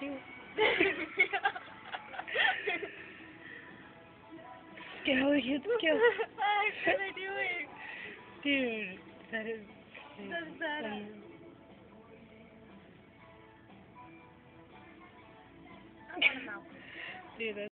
do it. go, you go. What am I doing? Dude, that is... That's bad. Dude, that's...